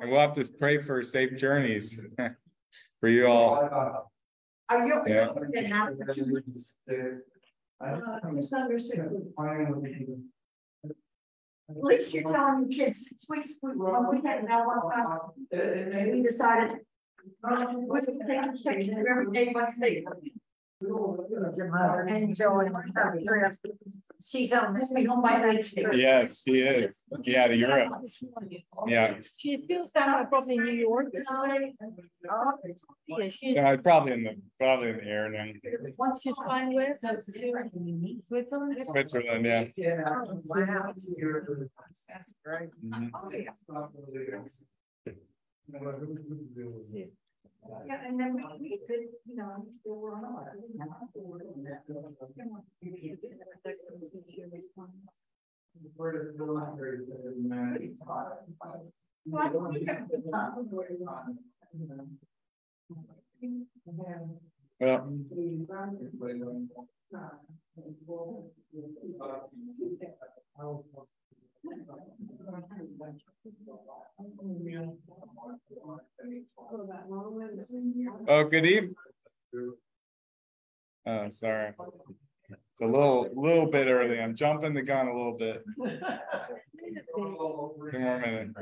And we'll have to pray for safe journeys for you all. Are you? Yeah. Uh, Just under six. At least you're telling the kids, six weeks, we, well, we had now one time, we decided. We would take a picture of every day by day. Your mother enjoying her trip. She's on this week home by next. Yes, she is. Yeah, to Europe. Yeah, She's still somewhere probably in New York. Yeah, she, yeah, probably in the, probably in the air now. once she's fine with, Switzerland. Switzerland, yeah. Wow. That's great. Mhm. Yeah, and then we- we could, you know, we still were on. our- Well, oh, good evening. Oh, sorry. It's a little, little bit early. I'm jumping the gun a little bit. Two more minutes.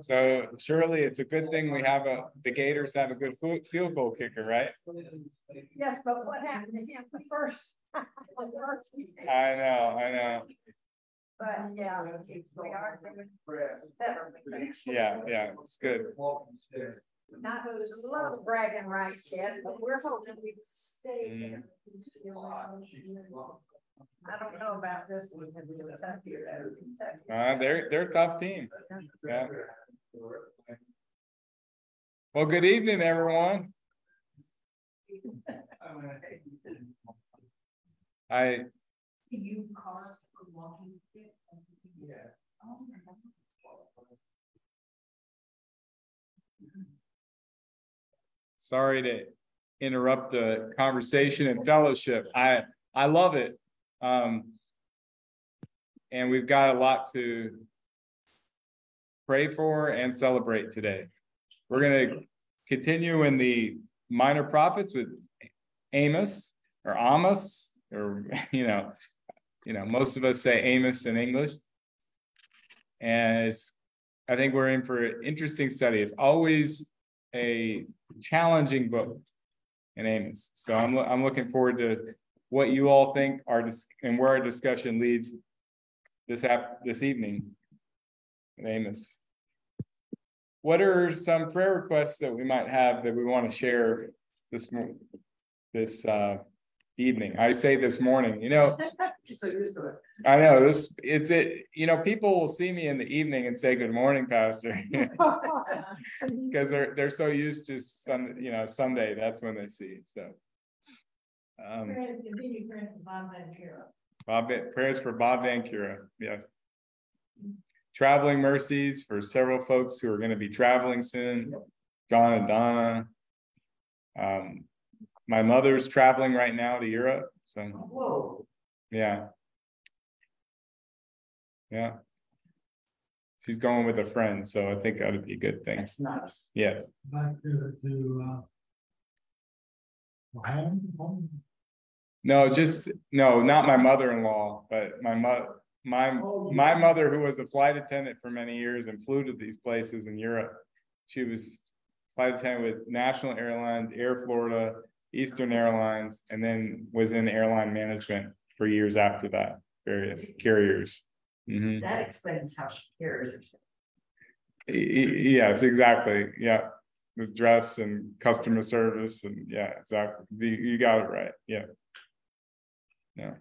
So surely it's a good thing we have a, the Gators have a good field goal kicker, right? Yes, but what happened to him the first? I know, I know. But yeah, we are doing better. Yeah, yeah, it's good. Not a lot of bragging rights yet, but we're hoping we stay. Mm. I don't know about this one in. Uh, they're, they're a tough team. Yeah. Well, good evening, everyone. I, You car for walking. Yeah. Oh, sorry to interrupt the conversation and fellowship. I, I love it. Um, and we've got a lot to pray for and celebrate today. We're going to continue in the minor prophets with Amos or Amos, or, you know, you know, most of us say Amos in English. And I think we're in for an interesting study. It's always a challenging book in Amos. So I'm, I'm looking forward to what you all think our, and where our discussion leads this this evening. in Amos. What are some prayer requests that we might have that we want to share this this uh evening? I say this morning, you know, I know this, it's it, you know, people will see me in the evening and say, good morning, pastor. Cause they're, they're so used to Sun, you know, Sunday, that's when they see, so. Um, Continue praying for Bob Van Buren. Bob, prayers for Bob Van Cura, yes. Traveling mercies for several folks who are gonna be traveling soon, John and Donna. Um, my mother's traveling right now to Europe, so Whoa. yeah. Yeah. She's going with a friend, so I think that'd be a good thing. That's nice. Yes. Back to, to, uh. Home, home, No, just, no, not my mother-in-law, but my mo- my, my mother, who was a flight attendant for many years and flew to these places in Europe. She was flight attendant with National Airlines, Air Florida, Eastern Airlines, and then was in airline management for years after that, various carriers. Mhm. That explains how she carries herself. Yes, exactly, yeah, with dress and customer service and, yeah, exactly, you got it right, yeah. Yeah.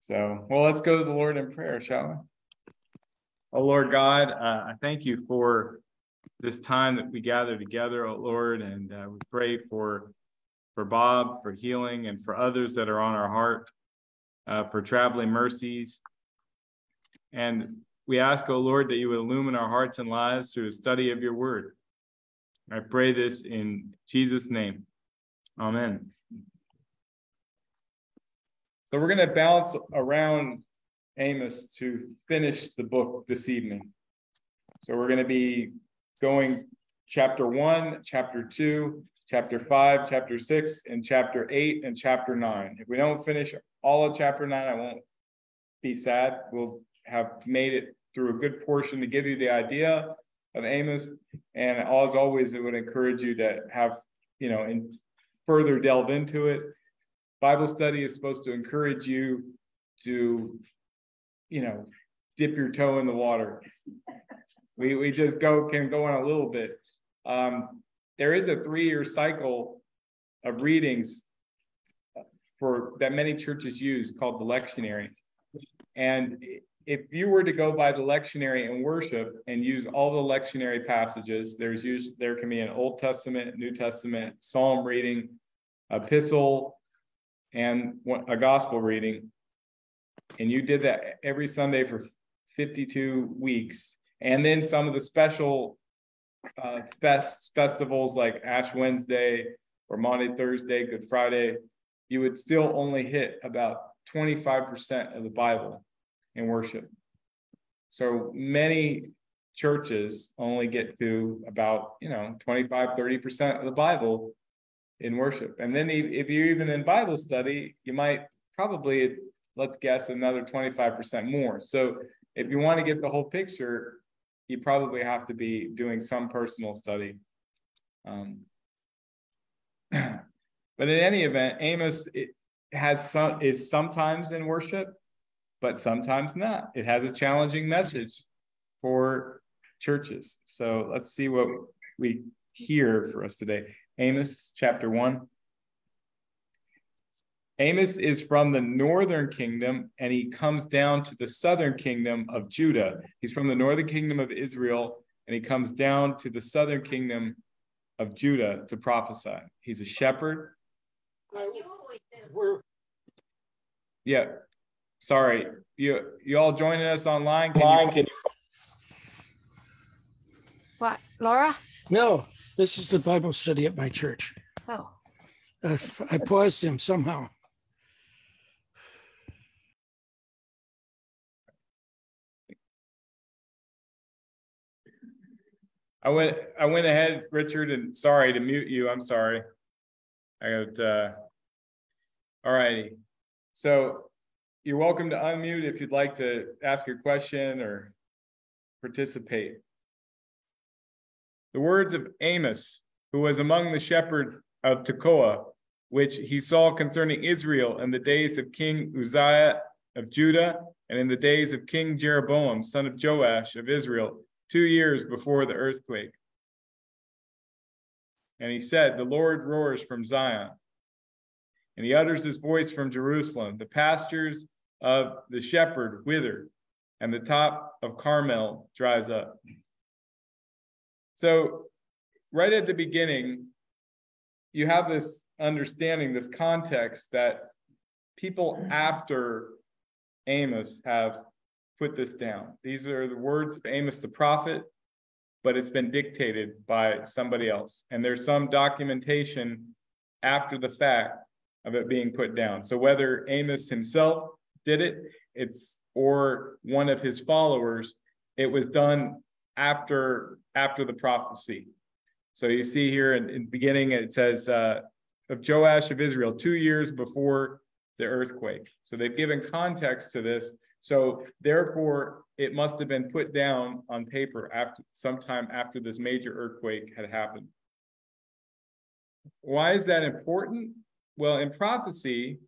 So, well, let's go to the Lord in prayer, shall we? Oh, Lord God, uh, I thank you for this time that we gather together, oh Lord, and uh, we pray for for Bob, for healing, and for others that are on our heart, uh, for traveling mercies. And we ask, O Lord, that you would illumine our hearts and lives through the study of your word. I pray this in Jesus' name. Amen. So we're going to bounce around Amos to finish the book this evening. So we're going to be going chapter one, chapter two, chapter five, chapter six, and chapter eight, and chapter nine. If we don't finish all of chapter nine, I won't be sad. We'll have made it through a good portion to give you the idea of Amos. And as always, it would encourage you to have, you know, and further delve into it. Bible study is supposed to encourage you to, you know, dip your toe in the water. We, we just go, can go on a little bit. Um, there is a three-year cycle of readings for, that many churches use called the lectionary. And if you were to go by the lectionary and worship and use all the lectionary passages, there's usually, there can be an Old Testament, New Testament, Psalm reading, epistle, and a gospel reading. And you did that every Sunday for 52 weeks. And then some of the special uh, fest festivals like Ash Wednesday or Monday, Thursday, Good Friday, you would still only hit about 25% of the Bible in worship. So many churches only get to about, you know, 25, 30% of the Bible in worship. And then if you're even in Bible study, you might probably, let's guess, another 25% more. So if you want to get the whole picture, you probably have to be doing some personal study. Um, but in any event, Amos has some is sometimes in worship, but sometimes not. It has a challenging message for churches. So let's see what we hear for us today. Amos chapter 1. Amos is from the northern kingdom and he comes down to the southern kingdom of Judah. He's from the northern kingdom of Israel and he comes down to the southern kingdom of Judah to prophesy. He's a shepherd. Yeah. Sorry. You you all joining us online? Can you, What, Laura? No, this is the Bible study at my church. Oh, Uh, I paused him somehow. I went I went ahead, Richard, and sorry to mute you. I'm sorry. I got uh all righty. So you're welcome to unmute if you'd like to ask a question or participate. The words of Amos, who was among the shepherd of Tekoa, which he saw concerning Israel in the days of King Uzziah of Judah and in the days of King Jeroboam, son of Joash of Israel, two years before the earthquake. And he said, The Lord roars from Zion, and he utters his voice from Jerusalem. The pastures of the shepherd wither, and the top of Carmel dries up. So, right at the beginning, you have this understanding, this context that people after Amos have put this down. These are the words of Amos the prophet, but it's been dictated by somebody else. And there's some documentation after the fact of it being put down. So whether Amos himself did it, it's or one of his followers, it was done after after the prophecy. So you see here in, in the beginning, it says uh, of Joash of Israel, two years before the earthquake. So they've given context to this. So therefore, it must have been put down on paper after sometime after this major earthquake had happened. Why is that important? Well, in prophecy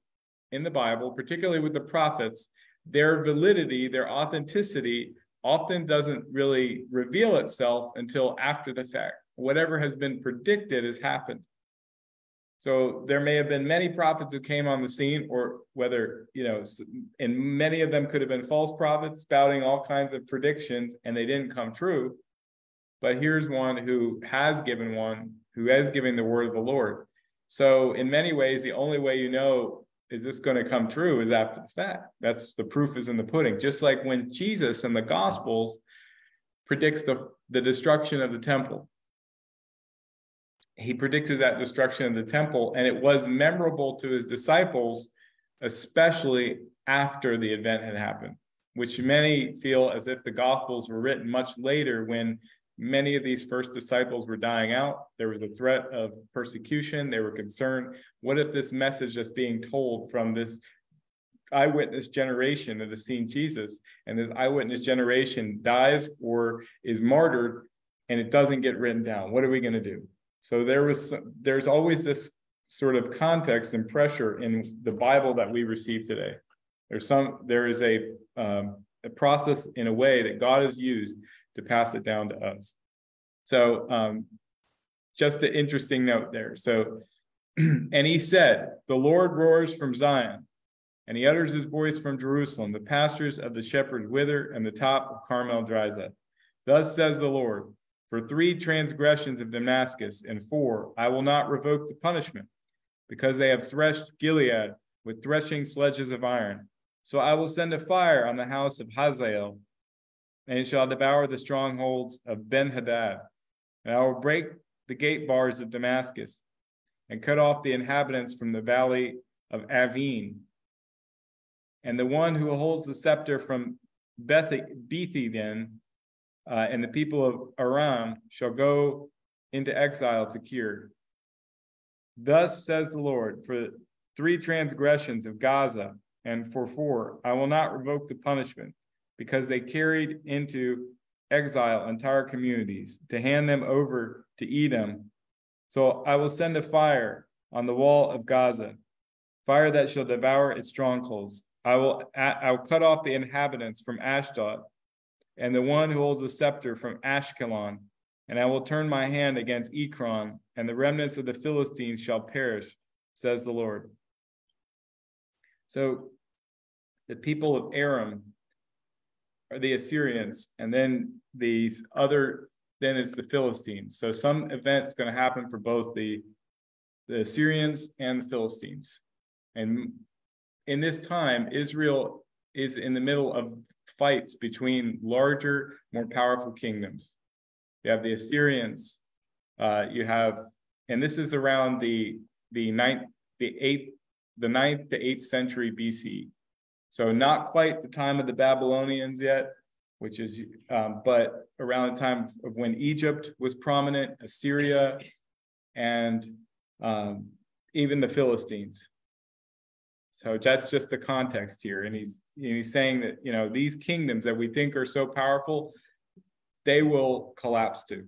in the Bible, particularly with the prophets, their validity, their authenticity often doesn't really reveal itself until after the fact. Whatever has been predicted has happened. So there may have been many prophets who came on the scene, or whether, you know, and many of them could have been false prophets spouting all kinds of predictions and they didn't come true. But here's one who has given one, who has given the word of the Lord. So in many ways, the only way you know is this going to come true is after the fact. That's the proof is in the pudding. Just like when Jesus in the Gospels predicts the, the destruction of the temple. He predicted that destruction of the temple, and it was memorable to his disciples, especially after the event had happened, which many feel as if the Gospels were written much later when Many of these first disciples were dying out. There was a threat of persecution. They were concerned. What if this message that's being told from this eyewitness generation that has seen Jesus and this eyewitness generation dies or is martyred and it doesn't get written down? What are we going to do? So there was there's always this sort of context and pressure in the Bible that we receive today. There's some there is a um, a process in a way that God has used to pass it down to us. So um, just an interesting note there. So, and he said, The Lord roars from Zion, and he utters his voice from Jerusalem. The pastures of the shepherds wither, and the top of Carmel dries up. Thus says the Lord, For three transgressions of Damascus, and four, I will not revoke the punishment, because they have threshed Gilead with threshing sledges of iron. So I will send a fire on the house of Hazael and shall devour the strongholds of Ben Hadad. And I will break the gate bars of Damascus and cut off the inhabitants from the valley of Aven. And the one who holds the scepter from Beth- Bethian uh, and the people of Aram shall go into exile to Kir. Thus says the Lord, for three transgressions of Gaza and for four, I will not revoke the punishment because they carried into exile entire communities to hand them over to Edom. So I will send a fire on the wall of Gaza, fire that shall devour its strongholds. I will I will cut off the inhabitants from Ashdod, and the one who holds the scepter from Ashkelon, and I will turn my hand against Ekron, and the remnants of the Philistines shall perish, says the Lord. So the people of Aram the Assyrians, and then these other, then it's the Philistines. So some event's going to happen for both the the Assyrians and the Philistines. And in this time, Israel is in the middle of fights between larger, more powerful kingdoms. You have the Assyrians. Uh, you have, and this is around the the ninth, the eighth, the ninth to eighth century BC. So not quite the time of the Babylonians yet, which is, um, but around the time of when Egypt was prominent, Assyria, and um, even the Philistines. So that's just the context here. And he's, he's saying that, you know, these kingdoms that we think are so powerful, they will collapse too.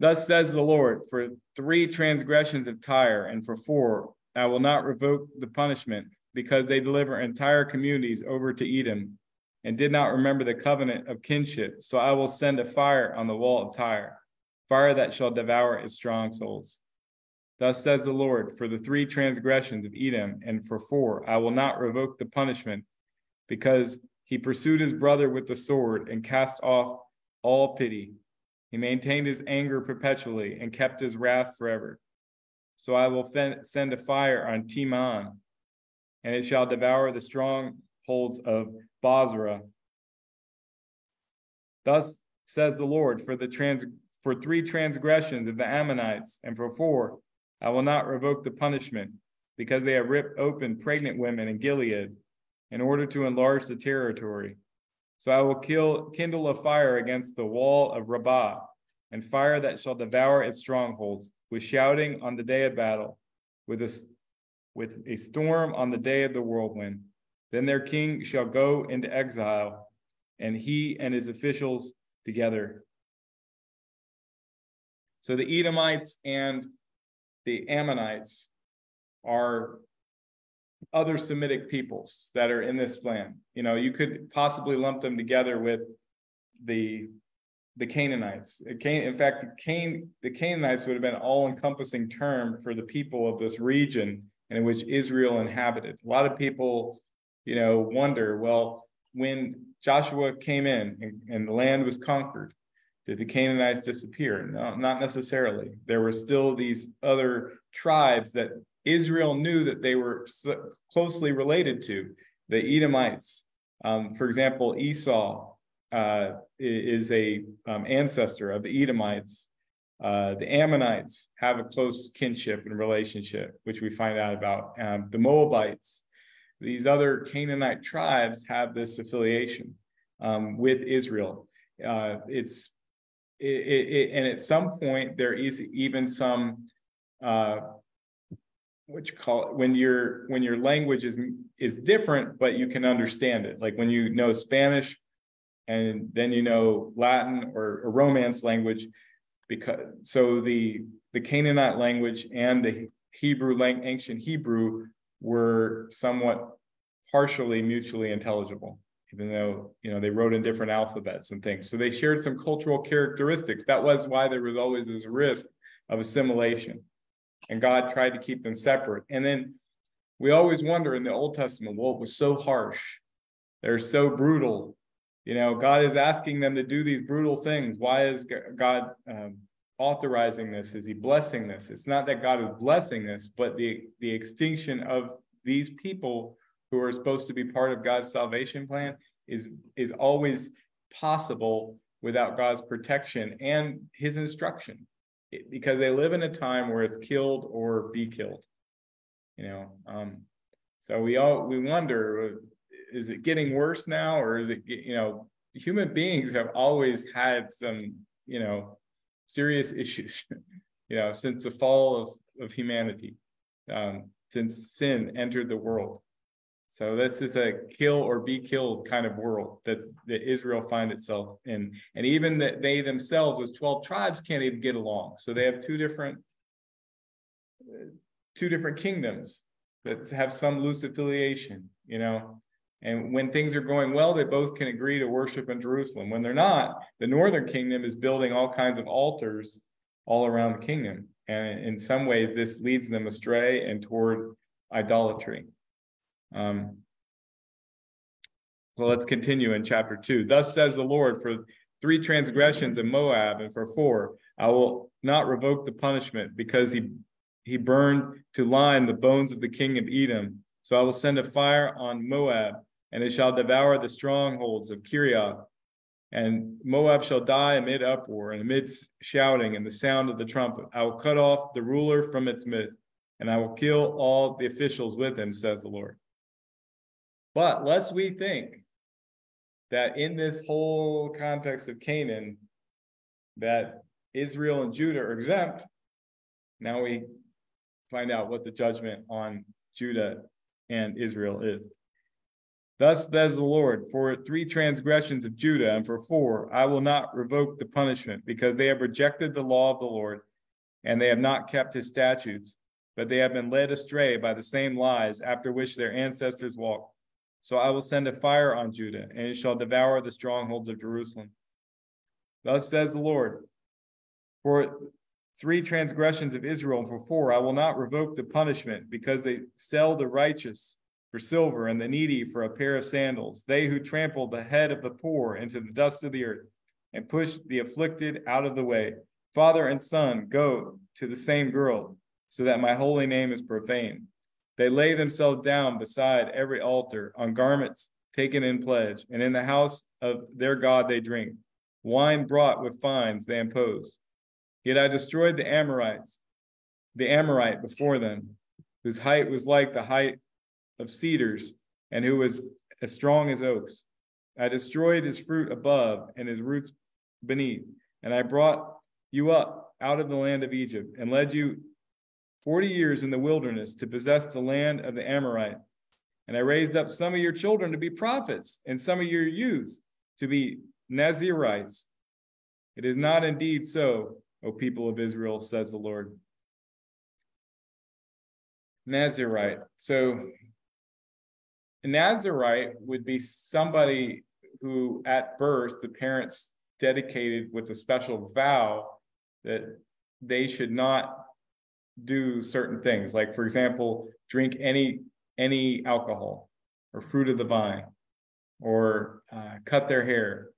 Thus says the Lord, for three transgressions of Tyre and for four, I will not revoke the punishment because they deliver entire communities over to Edom and did not remember the covenant of kinship. So I will send a fire on the wall of Tyre, fire that shall devour its strong souls. Thus says the Lord, for the three transgressions of Edom and for four, I will not revoke the punishment, because he pursued his brother with the sword and cast off all pity. He maintained his anger perpetually and kept his wrath forever. So I will send a fire on Teman and it shall devour the strongholds of Bozrah. Thus says the Lord, for the trans for three transgressions of the Ammonites, and for four, I will not revoke the punishment because they have ripped open pregnant women in Gilead in order to enlarge the territory. So I will kill, kindle a fire against the wall of Rabbah, and fire that shall devour its strongholds, with shouting on the day of battle, with a, with a storm on the day of the whirlwind. Then their king shall go into exile, and he and his officials together. So the Edomites and the Ammonites are other Semitic peoples that are in this land. You know, you could possibly lump them together with the the Canaanites. In fact, the, Can, the Canaanites would have been all-encompassing term for the people of this region in which Israel inhabited. A lot of people, you know, wonder, well, when Joshua came in and, and the land was conquered, did the Canaanites disappear? No, not necessarily. There were still these other tribes that Israel knew that they were closely related to the Edomites. Um, for example, Esau uh, is a um, ancestor of the Edomites. Uh, the Ammonites have a close kinship and relationship, which we find out about. Um, the Moabites, these other Canaanite tribes have this affiliation um, with Israel. Uh, it's it, it, it, and at some point there is even some uh, what you call it when your when your language is is different but you can understand it like when you know spanish and then you know latin or, a romance language because so the the canaanite language and the hebrew lang, ancient hebrew were somewhat partially mutually intelligible even though you know they wrote in different alphabets and things so they shared some cultural characteristics that was why there was always this risk of assimilation and God tried to keep them separate. And then we always wonder in the Old Testament, well, it was so harsh. They're so brutal. You know, God is asking them to do these brutal things. Why is God um, authorizing this? Is he blessing this? It's not that God is blessing this, but the, the extinction of these people who are supposed to be part of God's salvation plan is, is always possible without God's protection and his instruction because they live in a time where it's killed or be killed you know um so we all we wonder is it getting worse now or is it you know human beings have always had some you know serious issues you know since the fall of of humanity um since sin entered the world so this is a kill or be killed kind of world that, that Israel find itself in. And even that they themselves as 12 tribes can't even get along. So they have two different two different kingdoms that have some loose affiliation, you know. And when things are going well, they both can agree to worship in Jerusalem. When they're not, the northern kingdom is building all kinds of altars all around the kingdom. And in some ways, this leads them astray and toward idolatry. Um, so let's continue in chapter two. Thus says the Lord, for three transgressions of Moab and for four, I will not revoke the punishment because he he burned to lime the bones of the king of Edom. So I will send a fire on Moab, and it shall devour the strongholds of Kerioth. And Moab shall die amid uproar and amidst shouting and the sound of the trumpet. I will cut off the ruler from its midst, and I will kill all the officials with him, says the Lord. But lest we think that in this whole context of Canaan, that Israel and Judah are exempt, now we find out what the judgment on Judah and Israel is. Thus says the Lord, for three transgressions of Judah and for four, I will not revoke the punishment, because they have rejected the law of the Lord, and they have not kept his statutes, but they have been led astray by the same lies after which their ancestors walked. So I will send a fire on Judah, and it shall devour the strongholds of Jerusalem. Thus says the Lord For three transgressions of Israel, and for four, I will not revoke the punishment, because they sell the righteous for silver and the needy for a pair of sandals. They who trample the head of the poor into the dust of the earth and push the afflicted out of the way. Father and son go to the same girl, so that my holy name is profaned. They lay themselves down beside every altar on garments taken in pledge, and in the house of their God they drink. Wine brought with fines they impose. Yet I destroyed the Amorites the Amorite before them, whose height was like the height of cedars, and who was as strong as oaks. I destroyed his fruit above and his roots beneath, and I brought you up out of the land of Egypt and led you 40 years in the wilderness to possess the land of the Amorite. And I raised up some of your children to be prophets and some of your youths to be Nazirites. It is not indeed so, O people of Israel, says the Lord. Nazirite. So, a Nazirite would be somebody who, at birth, the parents dedicated with a special vow that they should not do certain things. Like for example drink any any alcohol or fruit of the vine or uh, cut their hair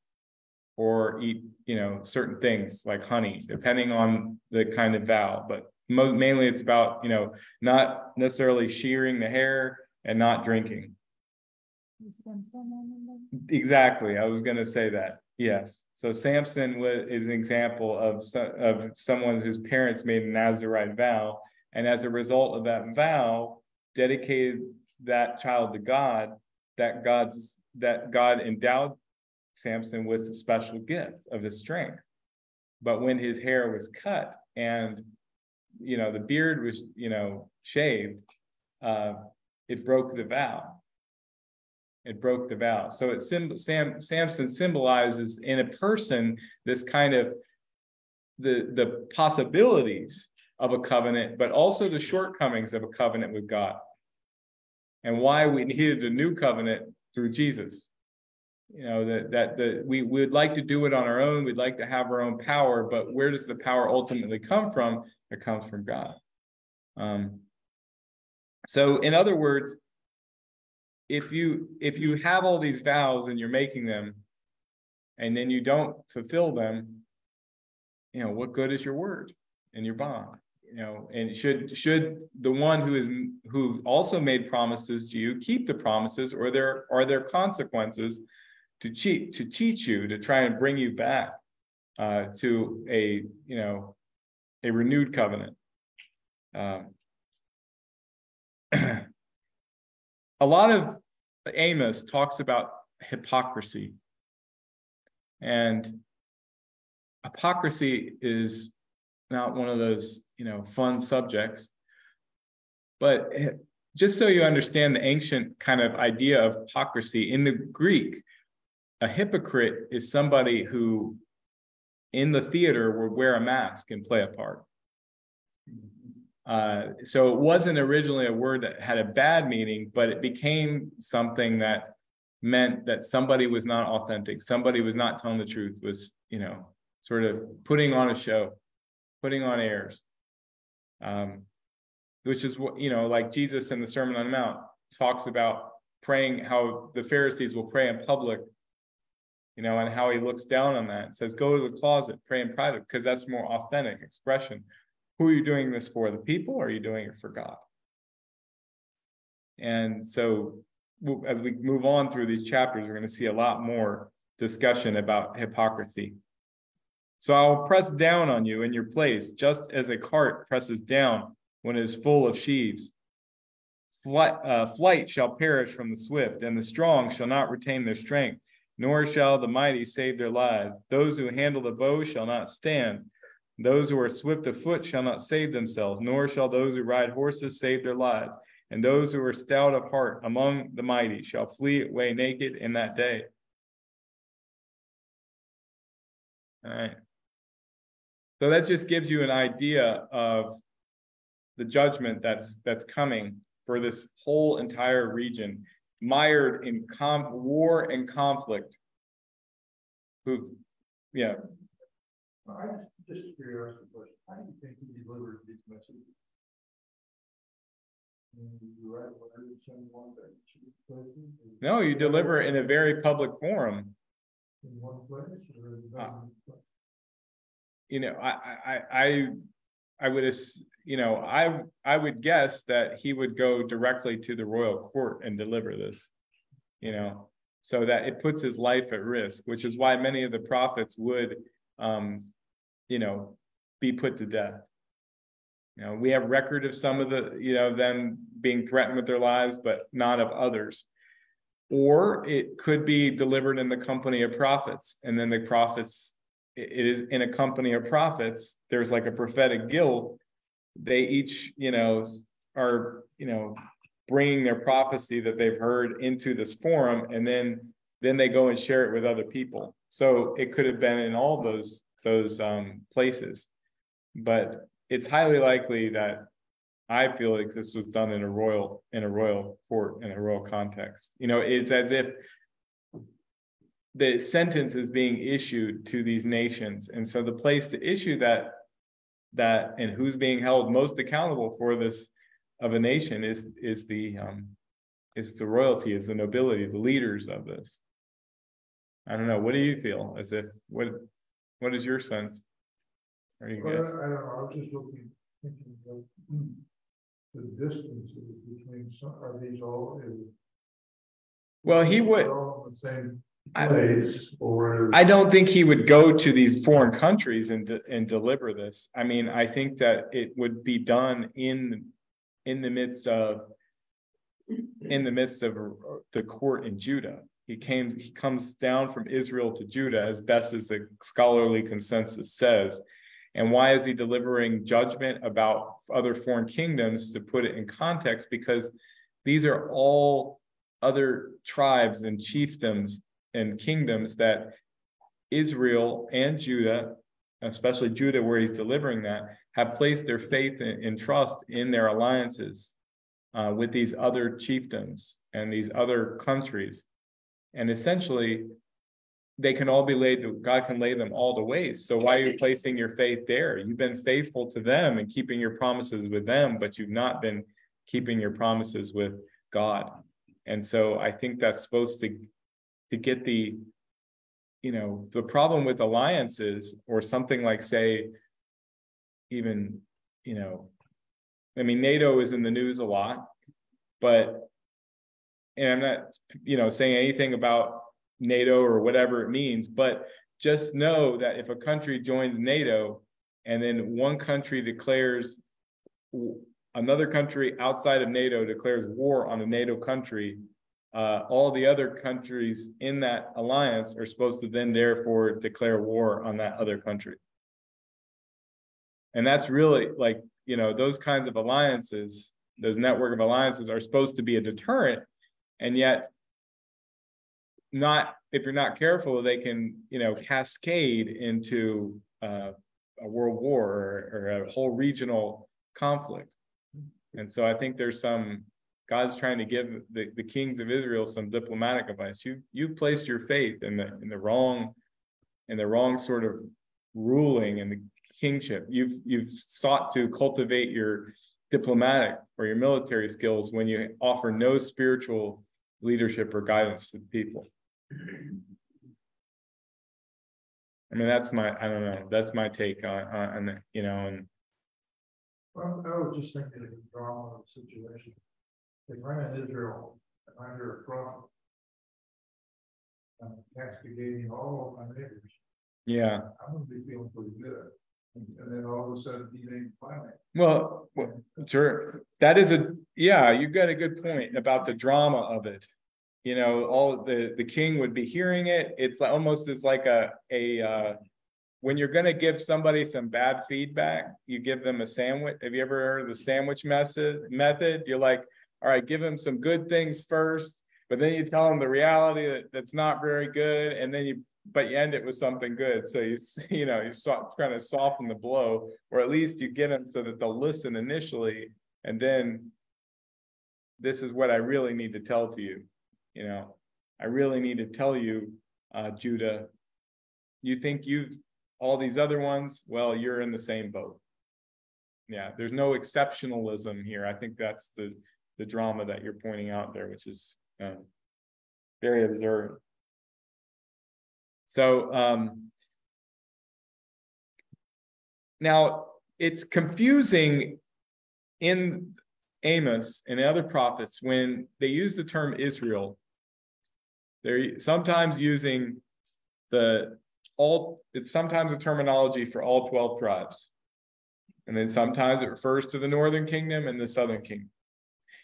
or eat you know certain things like honey depending on the kind of vow. But most mainly it's about you know not necessarily shearing the hair and not drinking exactly i was going to say that Yes. So Samson was, is an example of, of someone whose parents made a Nazirite vow. And as a result of that vow, dedicated that child to God, that God's that God endowed Samson with a special gift of his strength. But when his hair was cut and you know the beard was you know shaved, uh, it broke the vow. It broke the vow. So it Sam, Samson symbolizes in a person this kind of the the possibilities of a covenant, but also the shortcomings of a covenant with God, and why we needed a new covenant through Jesus. You know that that the we would like to do it on our own. We'd like to have our own power, but where does the power ultimately come from? It comes from God. Um, so, in other words, if you if you have all these vows and you're making them and then you don't fulfill them you know what good is your word and your bond? You know and should should the one who is who also made promises to you keep the promises or there are there consequences to cheat to teach you to try and bring you back uh, to a you know a renewed covenant? Um, a lot of Amos talks about hypocrisy. And hypocrisy is not one of those, you know, fun subjects. But just so you understand the ancient kind of idea of hypocrisy, in the Greek, a hypocrite is somebody who in the theater would wear a mask and play a part. Uh, so it wasn't originally a word that had a bad meaning, but it became something that meant that somebody was not authentic, somebody was not telling the truth, was, you know, sort of putting on a show, putting on airs. Um, which is what, you know, like Jesus in the Sermon on the Mount talks about praying how the Pharisees will pray in public, you know, and how he looks down on that. It says, go to the closet, pray in private, because that's more authentic expression who are you doing this for? The people, or are you doing it for God? And so as we move on through these chapters, we're going to see a lot more discussion about hypocrisy. So I'll press down on you in your place, just as a cart presses down when it is full of sheaves. Flight, uh, flight shall perish from the swift, and the strong shall not retain their strength, nor shall the mighty save their lives. Those who handle the bow shall not stand, those who are swift of foot shall not save themselves, nor shall those who ride horses save their lives. And those who are stout of heart among the mighty shall flee away naked in that day. All right. So that just gives you an idea of the judgment that's that's coming for this whole entire region, mired in com- war and conflict. Who, yeah, Just curious, question. How do you think he delivered these messages? No, you deliver in a very public forum. In one place or? Uh, you know, I, I, I, I would, you know, I, I would guess that he would go directly to the royal court and deliver this, you know, so that it puts his life at risk, which is why many of the prophets would, um, you know, be put to death. You know, we have record of some of the, you know, them being threatened with their lives, but not of others. Or it could be delivered in the company of prophets, and then the prophets, it is in a company of prophets, there's like a prophetic guild. They each, you know, are, you know, bringing their prophecy that they've heard into this forum, and then then they go and share it with other people. So it could have been in all those those um places. But it's highly likely that I feel like this was done in a royal, in a royal court, in a royal context. You know, it's as if the sentence is being issued to these nations. And so the place to issue that, that and who's being held most accountable for this of a nation is, is the, um, is the royalty, is the nobility, the leaders of this. I don't know. What do you feel? As if, what, what is your sense? Are you Well, I guys? I don't know, I was just looking, thinking of hmm, the distances between some, are these all in? Well, he would. all in the Same I- or? I don't think he would go to these foreign countries and de- and deliver this. I mean, I think that it would be done in in the midst of in the midst of the court in Judah. He came he comes down from Israel to Judah as best as the scholarly consensus says. And why is he delivering judgment about other foreign kingdoms to put it in context because these are all other tribes and chiefdoms and kingdoms that Israel and Judah, especially Judah, where he's delivering that, have placed their faith and, trust in their alliances uh, with these other chiefdoms and these other countries. And essentially, they can all be laid, to, God can lay them all to waste. So why are you placing your faith there? You've been faithful to them and keeping your promises with them, but you've not been keeping your promises with God. And so I think that's supposed to to get the you know the problem with alliances or something like say even you know i mean nato is in the news a lot but and i'm not you know saying anything about nato or whatever it means but just know that if a country joins nato and then one country declares another country outside of nato declares war on a nato country uh, all the other countries in that alliance are supposed to then therefore declare war on that other country. And that's really like, you know, those kinds of alliances, those network of alliances are supposed to be a deterrent. And yet, not if you're not careful, they can, you know, cascade into uh, a world war or, or a whole regional conflict. And so I think there's some God's trying to give the, the kings of Israel some diplomatic advice. You you placed your faith in the in the wrong in the wrong sort of ruling and the kingship. You've you've sought to cultivate your diplomatic or your military skills when you offer no spiritual leadership or guidance to the people. I mean, that's my I don't know. That's my take on on, on you know, and Well, I was just thinking of the drama of the situation. If I'm in Israel, and I'm under a prophet. I'm castigating all of my neighbors, yeah. I'm gonna be feeling pretty good. And then all of a sudden, he fine. Well, well, sure, that is a, yeah, you've got a good point about the drama of it. You know, all the, the king would be hearing it, it's almost as like a, a, uh. When you're gonna give somebody some bad feedback, you give them a sandwich, have you ever heard of the sandwich method, method? You're like, all right, give them some good things first. But then you tell them the reality that, that's not very good, and then you, but you end it with something good, so you, you know, you start trying to soften the blow. Or at least you get them so that they'll listen initially, and then. This is what I really need to tell to you, you know, I really need to tell you, uh, Judah. You think you've, all these other ones, well, you're in the same boat. Yeah, there's no exceptionalism here, I think that's the, the drama that you're pointing out there, which is, um. Very observant. So, um. Now, it's confusing in Amos and other prophets when they use the term Israel. They're sometimes using the all, it's sometimes a terminology for all twelve tribes. And then sometimes it refers to the northern kingdom and the southern kingdom.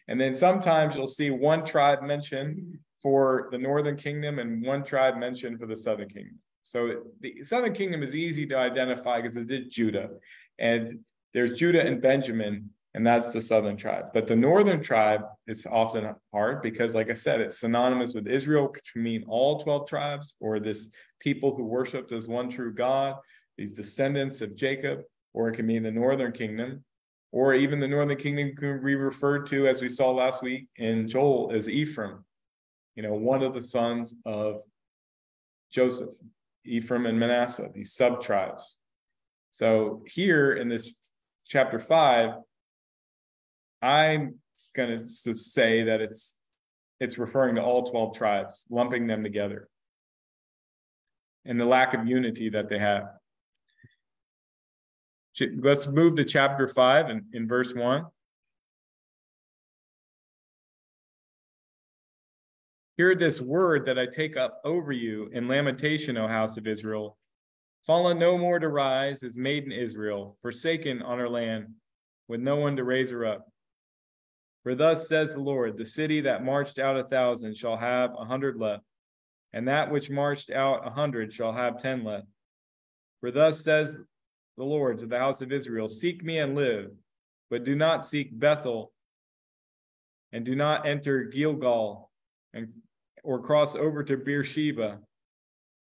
And then sometimes you'll see one tribe mentioned for the northern kingdom and one tribe mentioned for the southern kingdom. So the southern kingdom is easy to identify because it did Judah. And there's Judah and Benjamin, and that's the southern tribe. But the northern tribe is often hard because, like I said, it's synonymous with Israel, which mean all 12 tribes, or this people who worshiped as one true God, these descendants of Jacob, or it can mean the northern kingdom, or even the northern kingdom can be referred to, as we saw last week in Joel, as Ephraim, you know, one of the sons of Joseph, Ephraim and Manasseh, these sub tribes. So here in this chapter five, I'm going to say that it's it's referring to all 12 tribes, lumping them together, and the lack of unity that they have. Let's move to chapter 5 and in verse 1. Hear this word that I take up over you in lamentation, O house of Israel. Fallen no more to rise as maiden Israel, forsaken on her land, with no one to raise her up. For thus says the Lord, the city that marched out a thousand shall have a hundred left, and that which marched out a hundred shall have ten left. For thus says the Lord to the house of Israel Seek me and live, but do not seek Bethel, and do not enter Gilgal, and or cross over to Beersheba.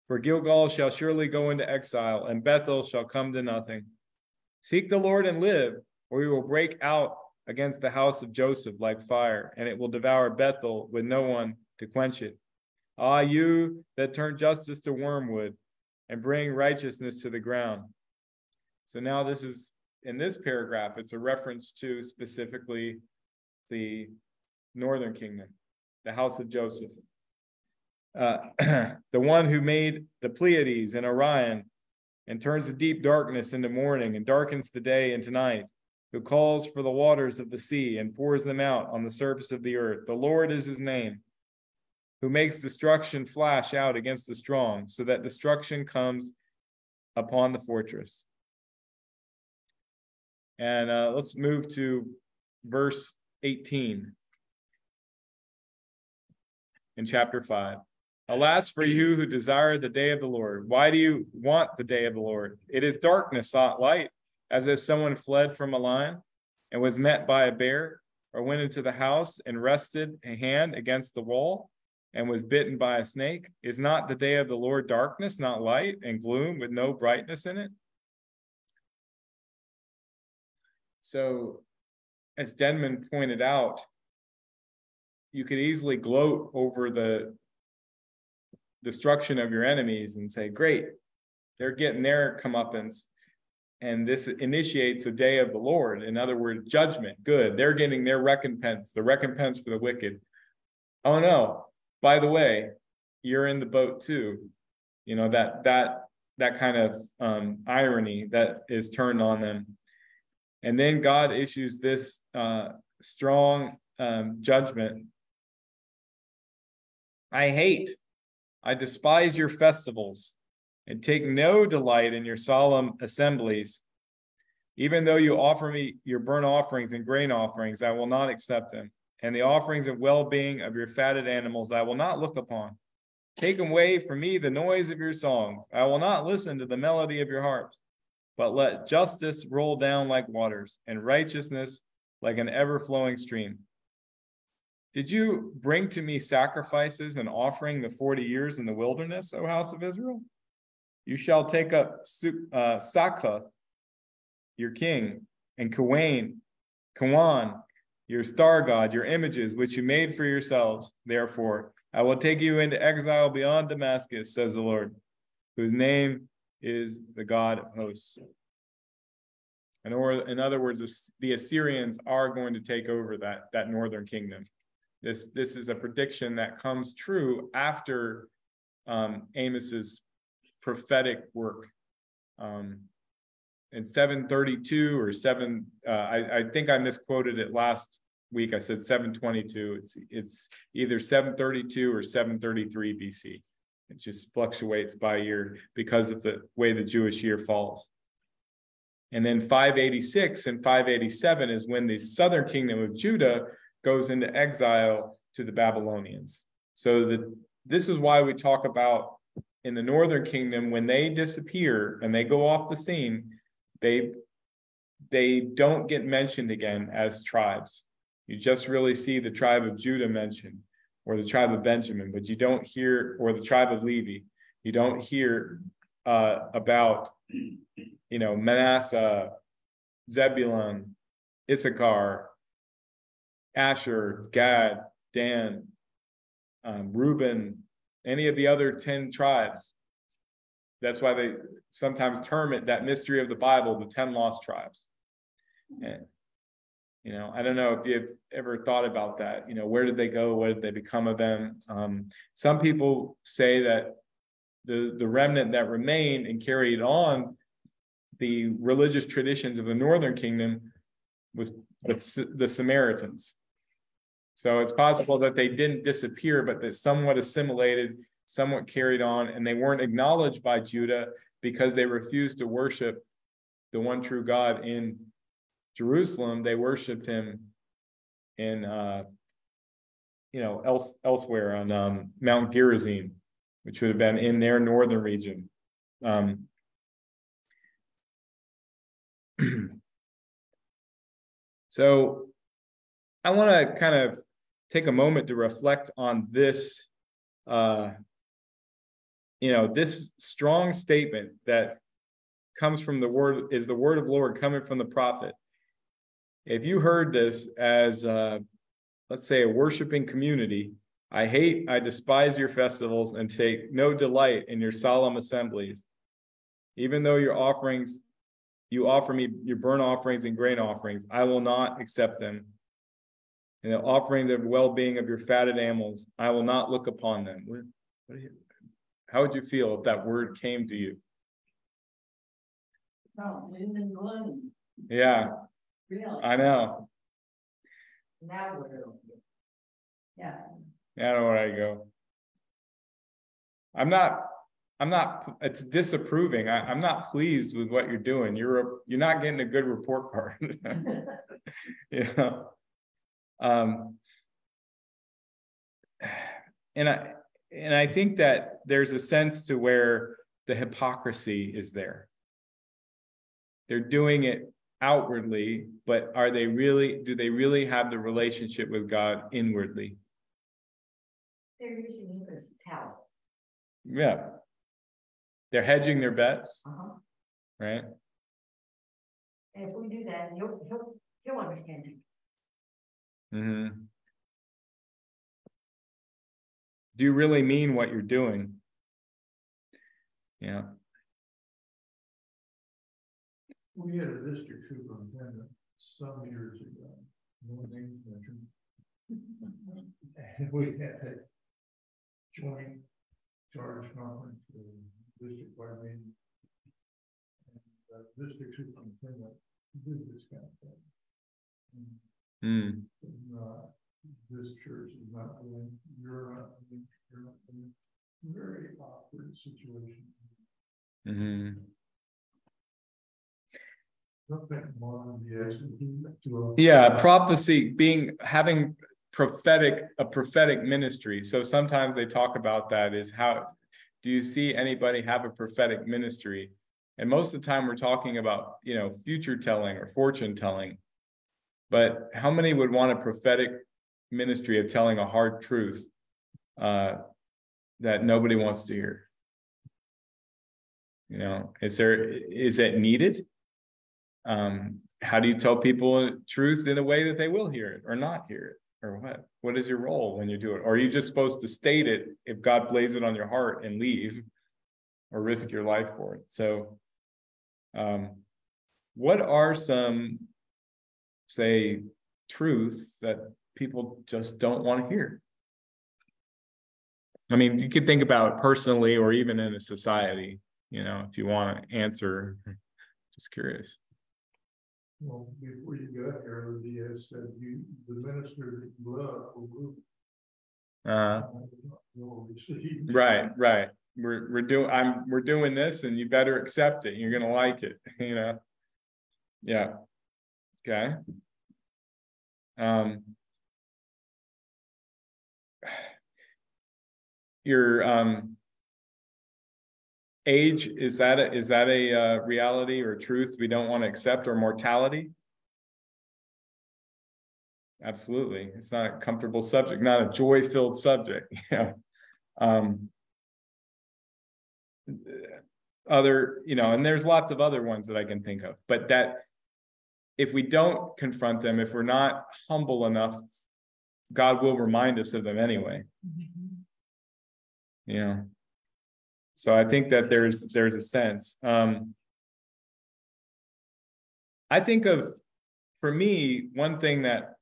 For Gilgal shall surely go into exile, and Bethel shall come to nothing. Seek the Lord and live, or we will break out against the house of Joseph like fire, and it will devour Bethel with no one to quench it. Ah, you that turn justice to wormwood and bring righteousness to the ground. So now this is in this paragraph, it's a reference to specifically the northern kingdom, the house of Joseph. Uh, the one who made the Pleiades and Orion and turns the deep darkness into morning and darkens the day into night, who calls for the waters of the sea and pours them out on the surface of the earth. The Lord is his name, who makes destruction flash out against the strong, so that destruction comes upon the fortress. And uh, let's move to verse 18 in chapter 5. Alas for you who desire the day of the Lord. Why do you want the day of the Lord? It is darkness, not light, as if someone fled from a lion and was met by a bear, or went into the house and rested a hand against the wall and was bitten by a snake. Is not the day of the Lord darkness, not light, and gloom with no brightness in it? So, as Denman pointed out, you could easily gloat over the destruction of your enemies and say, Great, they're getting their comeuppance. And this initiates a day of the Lord. In other words, judgment. Good. They're getting their recompense, the recompense for the wicked. Oh no. By the way, you're in the boat too. You know, that that that kind of um, irony that is turned on them. And then God issues this uh, strong um, judgment. I hate, I despise your festivals and take no delight in your solemn assemblies. Even though you offer me your burnt offerings and grain offerings, I will not accept them. And the offerings of well being of your fatted animals, I will not look upon. Take away from me the noise of your songs. I will not listen to the melody of your harps but let justice roll down like waters and righteousness like an ever flowing stream. Did you bring to me sacrifices and offering the 40 years in the wilderness, O house of Israel? You shall take up uh, your king, and Kawain, Kawan, your star god, your images, which you made for yourselves. Therefore, I will take you into exile beyond Damascus, says the Lord, whose name is the God of hosts. And or in other words, the Assyrians are going to take over that, that northern kingdom. This, this is a prediction that comes true after um, Amos's prophetic work. Um, in 732 or 7, uh, I, I think I misquoted it last week. I said 722. It's, it's either 732 or 733 BC. It just fluctuates by year because of the way the Jewish year falls. And then five eighty-six and five eighty-seven is when the southern kingdom of Judah goes into exile to the Babylonians. So the, this is why we talk about in the northern kingdom, when they disappear and they go off the scene, they they don't get mentioned again as tribes. You just really see the tribe of Judah mentioned, or the tribe of Benjamin, but you don't hear, or the tribe of Levi. You don't hear uh, about, you know, Manasseh, Zebulun, Issachar, Asher, Gad, Dan, um, Reuben, any of the other 10 tribes. That's why they sometimes term it that mystery of the Bible, the 10 lost tribes. And, you know, I don't know if you've ever thought about that. You know, where did they go? What did they become of them? Um, some people say that the, the remnant that remained and carried on the religious traditions of the northern kingdom was the, the Samaritans. So it's possible that they didn't disappear, but that somewhat assimilated, somewhat carried on, and they weren't acknowledged by Judah because they refused to worship the one true God in Jerusalem. They worshiped him in, uh, you know, else, elsewhere on um, Mount Gerizim, which would have been in their northern region. Um, so I want to kind of take a moment to reflect on this, uh, you know, this strong statement that comes from the word is the word of Lord coming from the prophet. If you heard this as, uh, let's say, a worshiping community, I hate, I despise your festivals and take no delight in your solemn assemblies. Even though your offerings, you offer me your burnt offerings and grain offerings, I will not accept them and the offerings of well-being of your fatted animals, I will not look upon them. What, what you, how would you feel if that word came to you? No, in gloom. Yeah, Really? I know. Now we're. Yeah. I don't know where I go. I'm not, I'm not, it's disapproving. I, I'm not pleased with what you're doing. You're, a, you're not getting a good report card. you know? Um, and I and I think that there's a sense to where the hypocrisy is there. They're doing it outwardly, but are they really, do they really have the relationship with God inwardly? They're using English towels. Yeah. They're hedging their bets, Uh-huh. right? And if we do that, you'll, he'll, he'll understand it. Hmm Do you really mean what you're doing? Yeah. We had a district superintendent some years ago, no names mentioned. And we had a joint charge conference, uh, district wide. And the district superintendent did this kind of thing. And Mm. said, this church is not doing, you're not, doing- you're not, doing." very awkward situation. hmm Something more, yes. to a- Yeah, prophecy being having prophetic a prophetic ministry. So sometimes they talk about that is how do you see anybody have a prophetic ministry? And most of the time we're talking about, you know, future telling or fortune telling. But how many would want a prophetic ministry of telling a hard truth uh, that nobody wants to hear? You know, is there is that needed? Um, how do you tell people truth in a way that they will hear it or not hear it? Or what? What is your role when you do it? Or are you just supposed to state it if God lays it on your heart and leave or risk your life for it? So, um, what are some, say, truth that people just don't want to hear? I mean, you could think about it personally or even in a society, you know, if you want to answer. Just curious. Well, before you got here, the DS said you, the minister that you love will move. Uh, right, right. We're, we're doing, I'm, we're doing this and you better accept it. You're gonna like it, you know? Yeah. Okay. Um. Your um. Age, is that a, is that a uh reality or truth we don't want to accept or mortality? Absolutely. It's not a comfortable subject, not a joy-filled subject, know. Um. Other, you know, and there's lots of other ones that I can think of, but that. If we don't confront them, if we're not humble enough, God will remind us of them anyway. You know. So I think that there's there's a sense. Um. I think of, for me, one thing that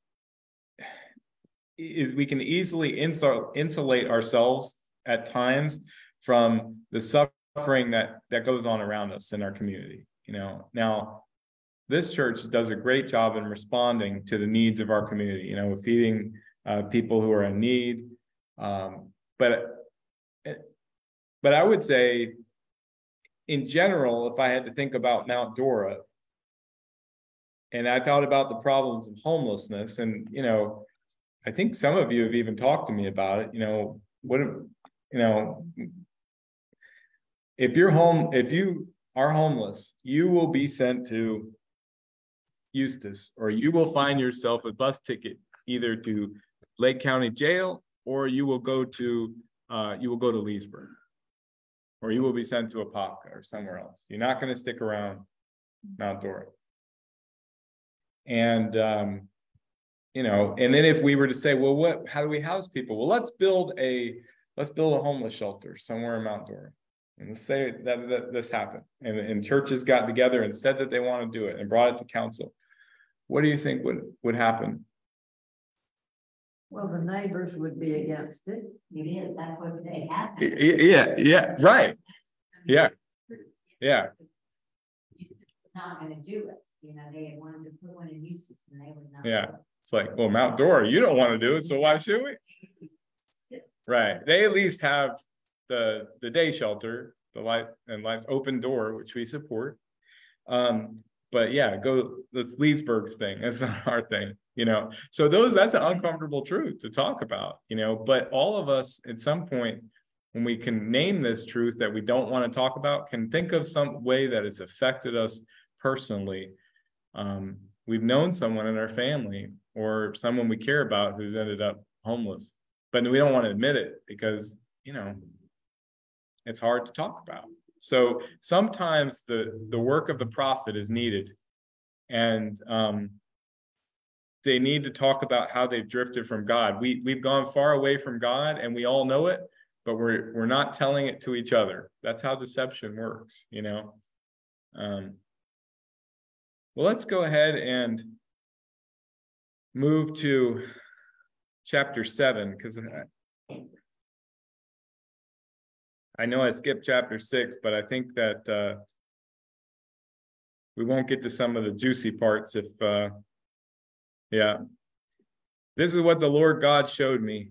is we can easily insul- insulate ourselves at times from the suffering that that goes on around us in our community you know now this church does a great job in responding to the needs of our community you know feeding uh, people who are in need um, but but i would say in general if i had to think about mount dora and i thought about the problems of homelessness and you know I think some of you have even talked to me about it, you know, what, if you know. If you're home, if you are homeless, you will be sent to Eustis, or you will find yourself a bus ticket either to Lake County Jail, or you will go to, uh, you will go to Leesburg. Or you will be sent to Apopka or somewhere else. You're not gonna stick around Mount Dora. And, um, you know, and then if we were to say, well, what, how do we house people? Well, let's build a, let's build a homeless shelter somewhere in Mount Dora. And let's say that, that this happened and, and churches got together and said that they want to do it and brought it to council. What do you think would, would happen? Well, the neighbors would be against it. It is, that's what it has. Yeah, yeah, right. Yeah. Yeah. Not gonna do it, you know, they had wanted to put one in Eustis and they would not. Yeah. It's like, well, Mount Dora, you don't want to do it, so why should we? Right. They at least have the the day shelter, the light and life's open door, which we support. Um, but yeah, go that's Leesburg's thing. It's not our thing, you know. So those that's an uncomfortable truth to talk about, you know. But all of us at some point, when we can name this truth that we don't want to talk about, can think of some way that it's affected us personally. Um, we've known someone in our family or someone we care about who's ended up homeless. But we don't want to admit it because, you know, it's hard to talk about. So sometimes the the work of the prophet is needed. And um they need to talk about how they've drifted from God. We we've gone far away from God and we all know it, but we're we're not telling it to each other. That's how deception works, you know. Um well, let's go ahead and move to chapter seven because I know I skipped chapter six, but I think that uh, we won't get to some of the juicy parts if, uh, yeah. This is what the Lord God showed me.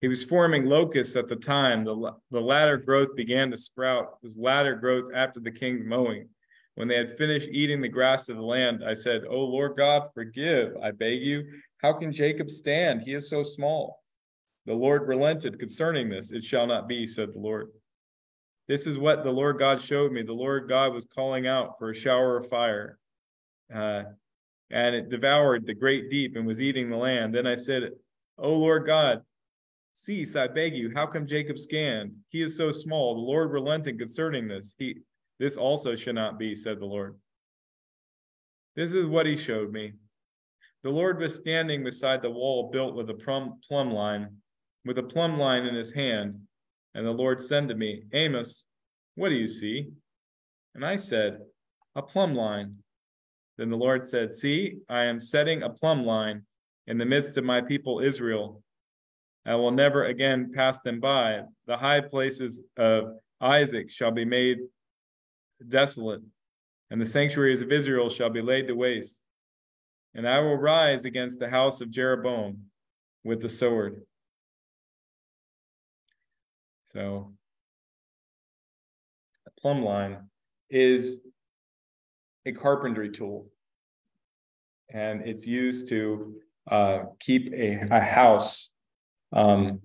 He was forming locusts at the time. The, the latter growth began to sprout. It was latter growth after the king's mowing. When they had finished eating the grass of the land, I said, O Lord God, forgive, I beg you. How can Jacob stand? He is so small. The Lord relented concerning this. It shall not be, said the Lord. This is what the Lord God showed me. The Lord God was calling out for a shower of fire. Uh, and it devoured the great deep and was eating the land. Then I said, O Lord God, cease, I beg you. How come Jacob scanned? He is so small. The Lord relented concerning this. He this also should not be, said the Lord. This is what he showed me. The Lord was standing beside the wall built with a plumb, plumb line, with a plumb line in his hand. And the Lord said to me, Amos, what do you see? And I said, A plumb line. Then the Lord said, See, I am setting a plumb line in the midst of my people Israel. I will never again pass them by. The high places of Isaac shall be made desolate, and the sanctuaries of Israel shall be laid to waste. And I will rise against the house of Jeroboam with the sword. So, a plumb line is a carpentry tool. And it's used to uh, keep a, a house um,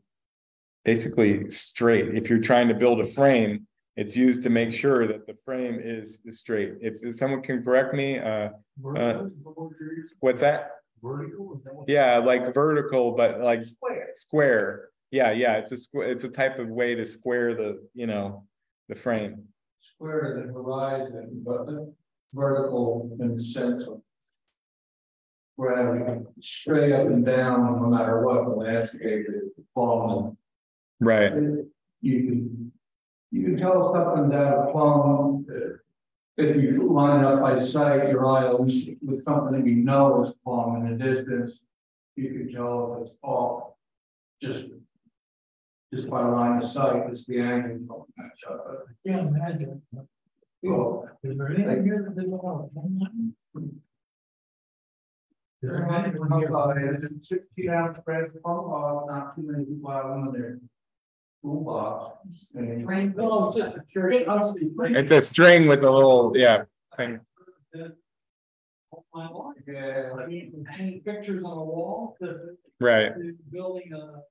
basically straight. If you're trying to build a frame, it's used to make sure that the frame is, is straight. If, if someone can correct me, uh, Vertical, is what you're using? what's that? Vertical, is that what- Yeah, like vertical, but like Square. square. Yeah, yeah, it's a square, it's a type of way to square the, you know, the frame. Square the horizon, but the vertical in the sense of. Where straight up and down, no matter what, the landscape is falling. Right, You can, you can tell something down a plumb, uh, if you line up by sight, your eye with something that you know is plumb in the distance. You can tell if it's off, just. Just by line of sight, it's the angle. don't match up. Yeah, imagine. Well, Is there anything here that they want? Is there anything here? Sixteen ounce bread, pump, uh, not too many people out on their. Toolbox. and- Right. It's just a curiosity. it's a string with a little, yeah, thing. My life. Yeah, I mean, hanging pictures on a wall, to right. building a.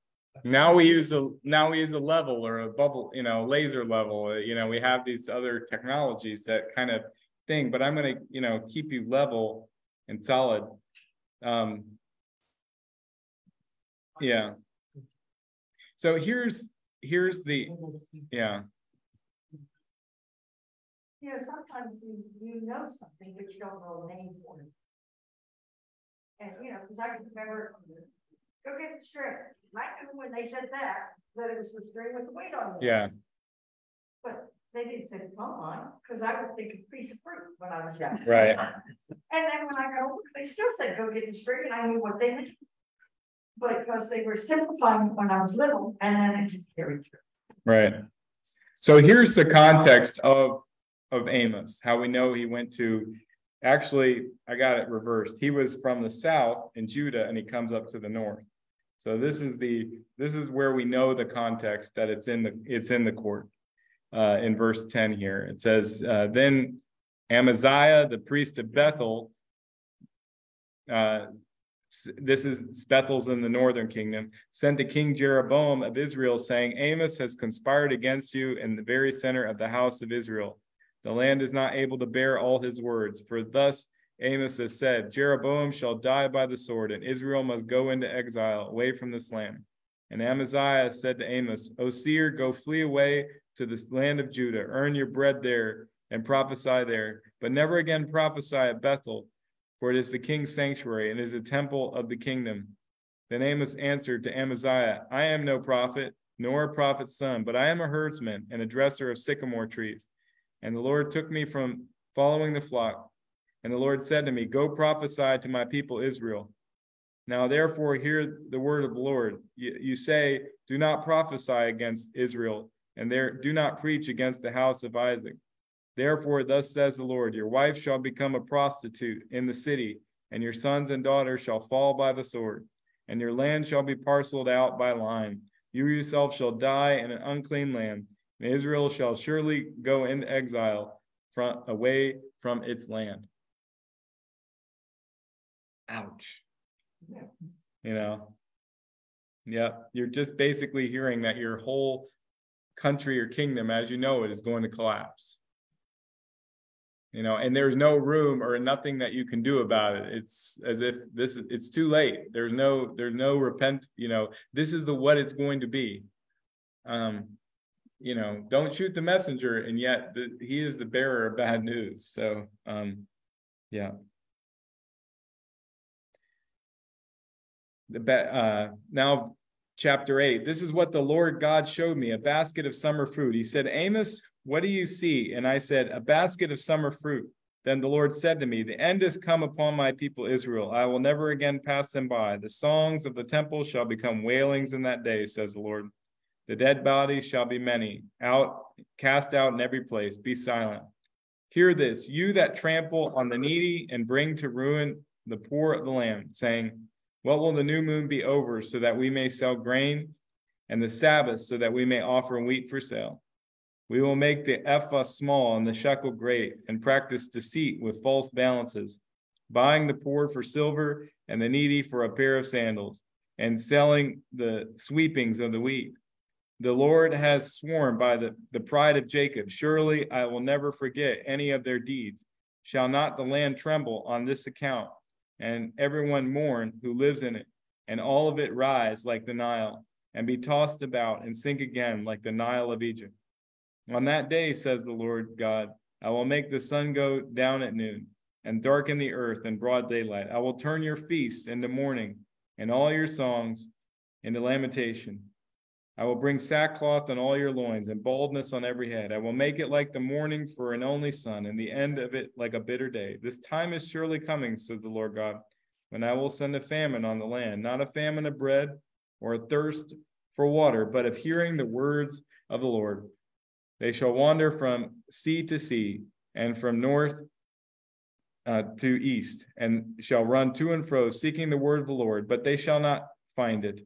Now we use a, now we use a level or a bubble, you know, laser level, uh, you know, we have these other technologies that kind of thing, but I'm gonna, you know, keep you level and solid. Um. Yeah. So here's, here's the, yeah, You know, sometimes you, you know something, but you don't know the name for it. And, you know, cause I can remember, go get the string, I knew when they said that, that it was the string with the weight on it. yeah, But they didn't say plumb line, cause I would think a piece of fruit when I was young. right, And then when I got older, they still said, go get the string, and I knew what they meant. But because they were simplifying when I was little, and then it just carried through. right. So here's the context of, of Amos, how we know he went to, actually, I got it reversed. He was from the south in Judah and he comes up to the north. So this is the, this is where we know the context that it's in the, it's in the court. Uh, in verse ten here, it says, uh, then Amaziah, the priest of Bethel. Uh, this is Bethel's in the northern kingdom, sent to King Jeroboam of Israel, saying, Amos has conspired against you in the very center of the house of Israel. The land is not able to bear all his words, for thus Amos has said, Jeroboam shall die by the sword, and Israel must go into exile away from this land. And Amaziah said to Amos, O seer, go flee away to this land of Judah, earn your bread there, and prophesy there, but never again prophesy at Bethel, for it is the king's sanctuary and is a temple of the kingdom. Then Amos answered to Amaziah, I am no prophet, nor a prophet's son, but I am a herdsman and a dresser of sycamore trees. And the Lord took me from following the flock. And the Lord said to me, Go prophesy to my people Israel. Now therefore hear the word of the Lord. You, say, Do not prophesy against Israel, and there do not preach against the house of Isaac. Therefore, thus says the Lord, Your wife shall become a prostitute in the city, and your sons and daughters shall fall by the sword, and your land shall be parceled out by line. You yourself shall die in an unclean land, and Israel shall surely go into exile from away from its land. Ouch. You know? Yeah, you're just basically hearing that your whole country or kingdom as you know it is going to collapse. You know, and there's no room or nothing that you can do about it. It's as if this it's too late. There's no there's no repent, you know, this is the what it's going to be. Um, you know, don't shoot the messenger, and yet the, he is the bearer of bad news. So, um, yeah. Uh, now, chapter eight. This is what the Lord God showed me: a basket of summer fruit. He said, "Amos, what do you see?" And I said, "A basket of summer fruit." Then the Lord said to me, The end has come upon my people Israel. I will never again pass them by. The songs of the temple shall become wailings in that day, says the Lord. The dead bodies shall be many, out, cast out in every place. Be silent. Hear this, you that trample on the needy and bring to ruin the poor of the land, saying, What will the new moon be over so that we may sell grain, and the Sabbath so that we may offer wheat for sale? We will make the ephah small and the shekel great, and practice deceit with false balances, buying the poor for silver and the needy for a pair of sandals, and selling the sweepings of the wheat. The Lord has sworn by the, the pride of Jacob, surely I will never forget any of their deeds. Shall not the land tremble on this account, and everyone mourn who lives in it, and all of it rise like the Nile, and be tossed about and sink again like the Nile of Egypt? On that day, says the Lord God, I will make the sun go down at noon and darken the earth in broad daylight. I will turn your feasts into mourning and all your songs into lamentation. I will bring sackcloth on all your loins and baldness on every head. I will make it like the morning for an only son, and the end of it like a bitter day. This time is surely coming, says the Lord God, when I will send a famine on the land, not a famine of bread or a thirst for water, but of hearing the words of the Lord. They shall wander from sea to sea and from north uh, to east, and shall run to and fro, seeking the word of the Lord, but they shall not find it.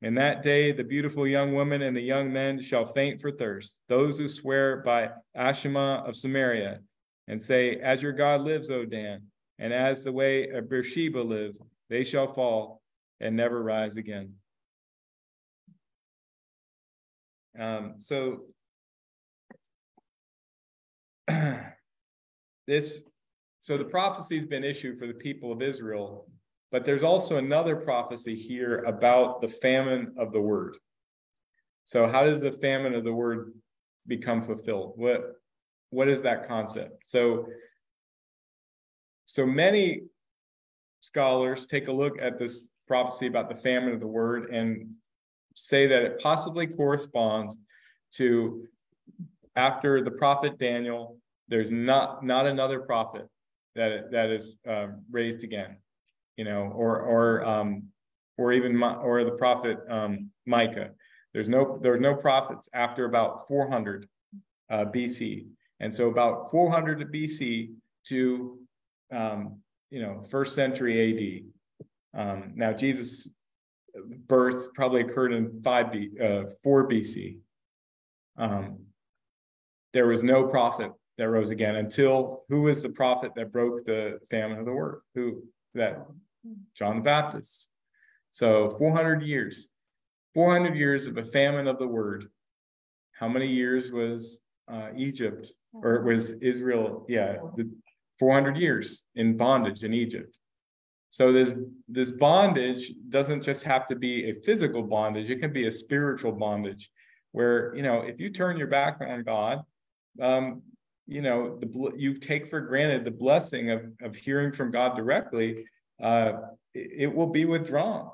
In that day, the beautiful young women and the young men shall faint for thirst. Those who swear by Ashima of Samaria and say, As your God lives, O Dan, and as the way of Beersheba lives, they shall fall and never rise again. Um, so this, so the prophecy has been issued for the people of Israel, but there's also another prophecy here about the famine of the word. So how does the famine of the word become fulfilled? What what is that concept? So so many scholars take a look at this prophecy about the famine of the word and say that it possibly corresponds to after the prophet Daniel, there's not not another prophet that that is uh, raised again, you know, or or um, or even or the prophet um, Micah. There's no there are no prophets after about 400 uh, BC, and so about 400 BC to um, you know first century AD. Um, now Jesus' birth probably occurred in five B, uh, four BC. Um, there was no prophet that rose again until who was the prophet that broke the famine of the word? Who that John the Baptist. So 400 years, 400 years of a famine of the word. How many years was uh, Egypt or was Israel? Yeah, the 400 years in bondage in Egypt. So this this bondage doesn't just have to be a physical bondage; it can be a spiritual bondage, where you know if you turn your back on God, um, you know, the you take for granted the blessing of of hearing from God directly, uh, it, it will be withdrawn.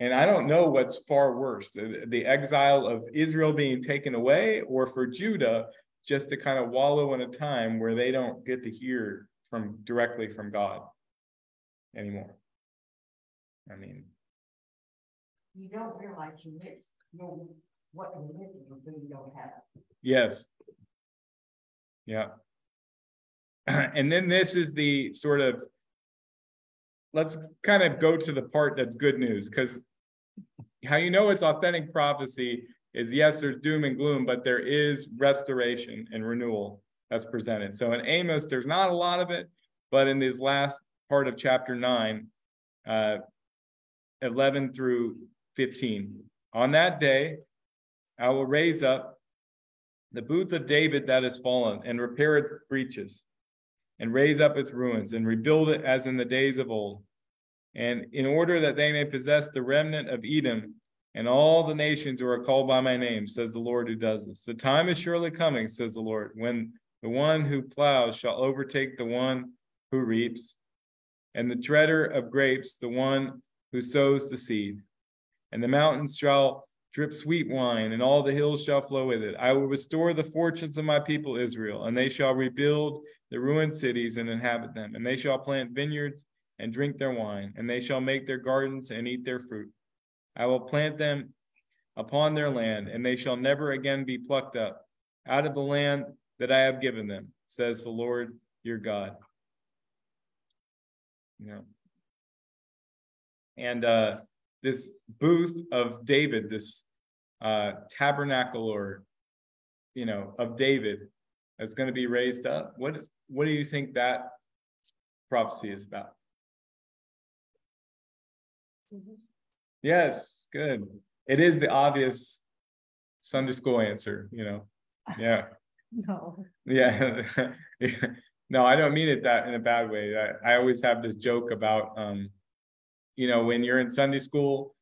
And I don't know what's far worse, the, the exile of Israel being taken away, or for Judah just to kind of wallow in a time where they don't get to hear from directly from God anymore. I mean, You don't realize you know, what you're missing until you don't have it. Yes. Yeah. And then this is the sort of, let's kind of go to the part that's good news because how you know it's authentic prophecy is yes, there's doom and gloom, but there is restoration and renewal that's presented. So in Amos, there's not a lot of it, but in this last part of chapter 9, uh, 11 through 15, on that day, I will raise up the booth of David that has fallen, and repair its breaches, and raise up its ruins, and rebuild it as in the days of old. And in order that they may possess the remnant of Edom and all the nations who are called by my name, says the Lord who does this. The time is surely coming, says the Lord, when the one who plows shall overtake the one who reaps, and the treader of grapes, the one who sows the seed. And the mountains shall drip sweet wine, and all the hills shall flow with it. I will restore the fortunes of my people Israel, and they shall rebuild the ruined cities and inhabit them, and they shall plant vineyards and drink their wine, and they shall make their gardens and eat their fruit. I will plant them upon their land, and they shall never again be plucked up out of the land that I have given them, says the Lord your God. Yeah. And uh this booth of David, this uh, tabernacle or you know, of David that's going to be raised up. What what do you think that prophecy is about? Yes, good. It is the obvious Sunday school answer, you know. Yeah. No. Yeah. no, I don't mean it that in a bad way. I, I always have this joke about um, you know, when you're in Sunday school,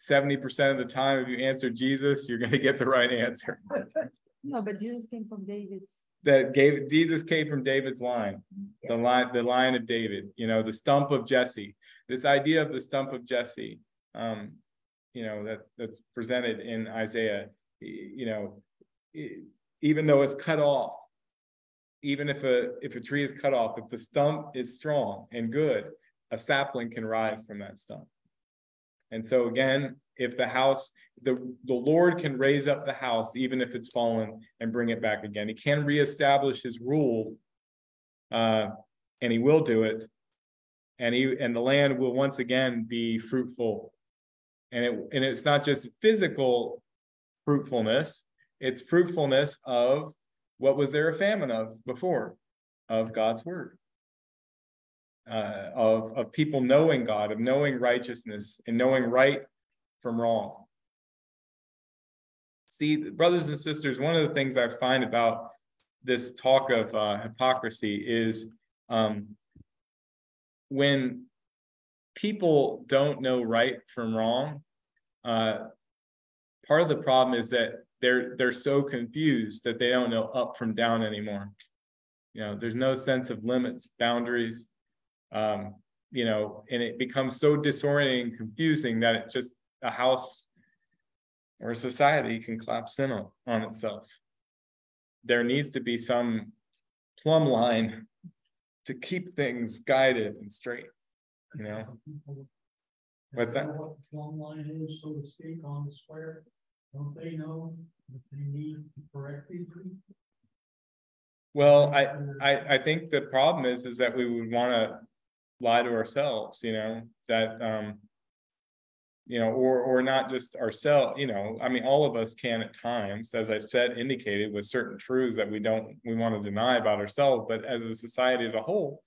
70% of the time, if you answer Jesus, you're going to get the right answer. No, but Jesus came from David's. that gave Jesus came from David's line, the line, the line of David, you know, the stump of Jesse. This idea of the stump of Jesse, um, you know, that's that's presented in Isaiah, you know, even though it's cut off, even if a if a tree is cut off, if the stump is strong and good, a sapling can rise from that stump. And so again, if the house, the, the Lord can raise up the house, even if it's fallen, and bring it back again. He can reestablish his rule, uh, and he will do it. And he and the land will once again be fruitful. And it and it's not just physical fruitfulness, it's fruitfulness of what was there a famine of before? Of God's word uh, of, of people knowing God, of knowing righteousness and knowing right from wrong. See, brothers and sisters, one of the things I find about this talk of uh, hypocrisy is um, when people don't know right from wrong, uh, part of the problem is that they're they're so confused that they don't know up from down anymore. You know, there's no sense of limits, boundaries um, you know, and it becomes so disorienting, confusing that it just a house or a society can collapse in on, on itself. There needs to be some plumb line to keep things guided and straight. You know, what's that? What the plumb line is, so to speak, on the square? Don't they know that they need to correct these? Well, I, I, I think the problem is, is that we would want to lie to ourselves, you know, that um you know, or or not just ourselves, you know, I mean, all of us can at times, as I said, indicated with certain truths that we don't we want to deny about ourselves, but as a society as a whole,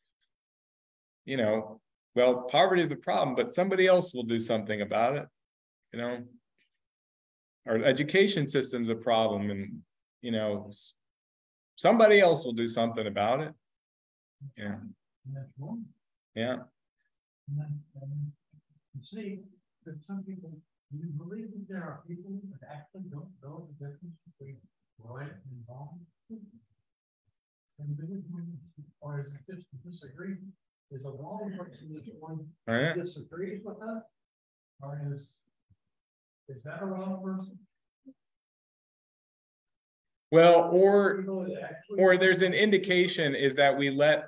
you know, well, poverty is a problem, but somebody else will do something about it, you know. Our education system's a problem, and you know, somebody else will do something about it. Yeah. Yeah. And then, you see that some people, you believe that there are people that actually don't know the difference between right and wrong? And or is it just disagree? Is a wrong person is one oh, Right. who disagrees with us? Or is, is that a wrong person? Well, or that or there's an indication is that we let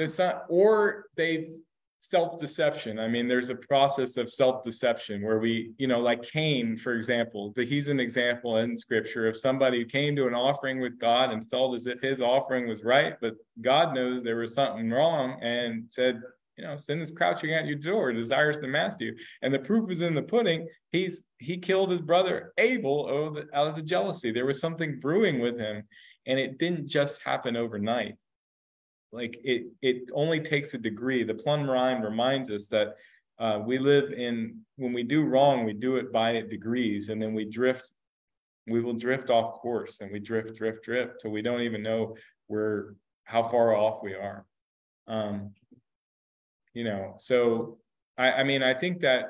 The sun or they self-deception. I mean, there's a process of self-deception where we, you know, like Cain, for example, he's an example in scripture of somebody who came to an offering with God and felt as if his offering was right, but God knows there was something wrong and said, you know, sin is crouching at your door, desires to master you. And the proof is in the pudding. He's he killed his brother Abel out of the jealousy. There was something brewing with him, and it didn't just happen overnight like it it only takes a degree. The plumb line reminds us that uh, we live in when we do wrong we do it by degrees and then we drift we will drift off course and we drift drift drift till we don't even know where how far off we are. Um you know so i i mean i think that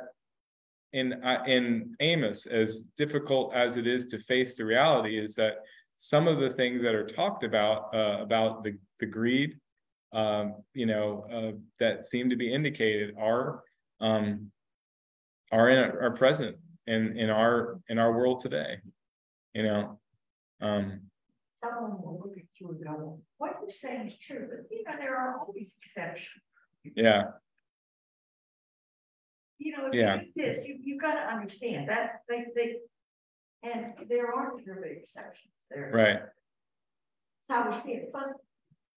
in uh, in amos as difficult as it is to face the reality is that some of the things that are talked about uh, about the the greed um, you know, uh, that seem to be indicated are um, are in are present in in our in our world today. You know, um, Someone will look at you and go, what you're saying is true, but you know, there are always exceptions. yeah, You know, if Yeah. you this, you, you gotta understand that, they, they. And there aren't really exceptions there. right, That's how we see it, plus,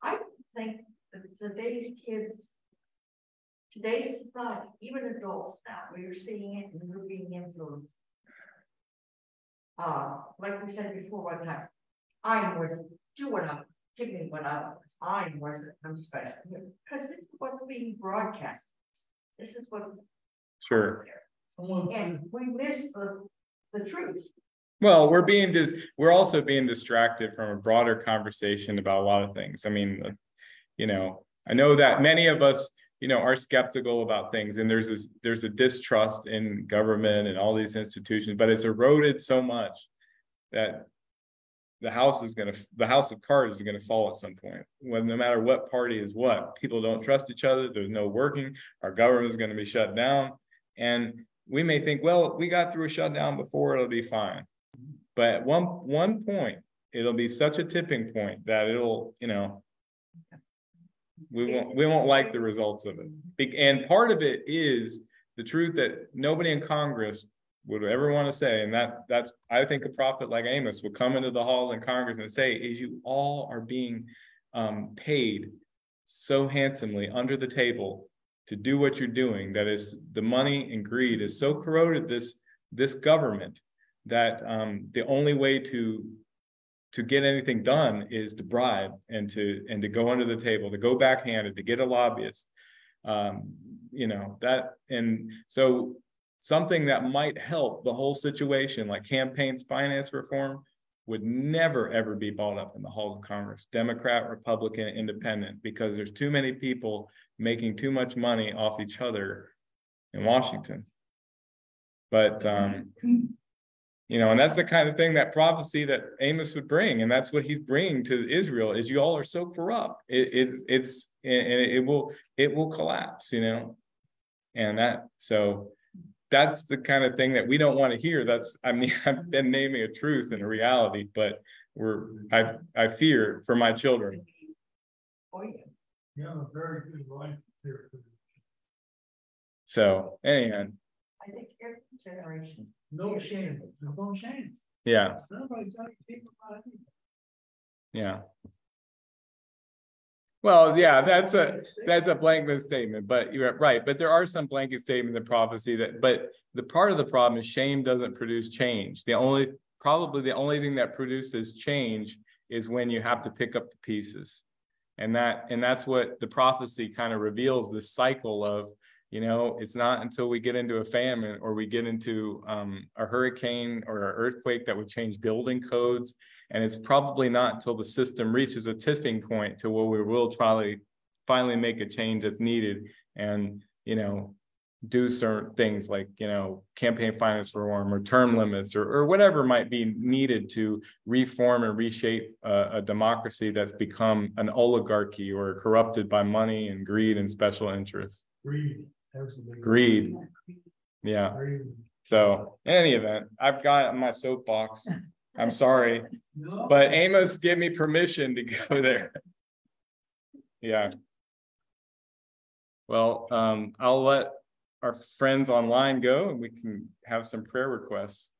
I think today's kids. Today's society, even adults now, we're seeing it and we're being influenced. uh, like we said before one time. I'm worth it, do what I, give me what I want, I'm worth it, I'm special, because this is what's being broadcast. This is what. Sure. Someone And we miss the, the truth. Well, we're being dis, we're also being distracted from a broader conversation about a lot of things. I mean, you know, I know that many of us, you know, are skeptical about things and there's this, there's a distrust in government and all these institutions, but it's eroded so much that the house is gonna, the house of cards is gonna fall at some point. When no matter what party is what, people don't trust each other, there's no working, our government is gonna be shut down. And we may think, well, we got through a shutdown before, it'll be fine. But at one, one point, it'll be such a tipping point that it'll, you know. We won't, we won't like the results of it. And part of it is the truth that nobody in Congress would ever want to say, and that, that's, I think a prophet like Amos would come into the halls in Congress and say, is you all are being um, paid so handsomely under the table to do what you're doing, that is, the money and greed is so corroded this, this government that um, the only way to to get anything done is to bribe and to and to go under the table, to go backhanded, to get a lobbyist. Um, you know, that and so something that might help the whole situation, like campaigns finance reform, would never ever be brought up in the halls of Congress, Democrat, Republican, Independent, because there's too many people making too much money off each other in Washington. But um, you know, and that's the kind of thing that prophecy that Amos would bring, and that's what he's bringing to Israel. Is you all are so corrupt, it, it's it's and it will it will collapse, you know, and that so that's the kind of thing that we don't want to hear. That's I mean I've been naming a truth and a reality, but we're I I fear for my children. Oh, yeah. you have a very good life here. So anyhow, I think every generation. No shame, no shame. yeah, Somebody's got to keep about it. yeah. Well, yeah, that's a that's a blanket statement, but you're right. But there are some blanket statements in prophecy that, but the part of the problem is shame doesn't produce change. The only, probably the only thing that produces change is when you have to pick up the pieces. And that, and that's what the prophecy kind of reveals this cycle of, you know, it's not until we get into a famine or we get into um, a hurricane or an earthquake that would change building codes. And it's probably not until the system reaches a tipping point to where we will finally, finally make a change that's needed and, you know, do certain things like, you know, campaign finance reform or term limits or, or whatever might be needed to reform and reshape a, democracy that's become an oligarchy or corrupted by money and greed and special interests. Greed. Greed. Yeah. So in any event, I've got my soapbox. I'm sorry, but Amos gave me permission to go there. Yeah. Well, um, I'll let our friends online go and we can have some prayer requests.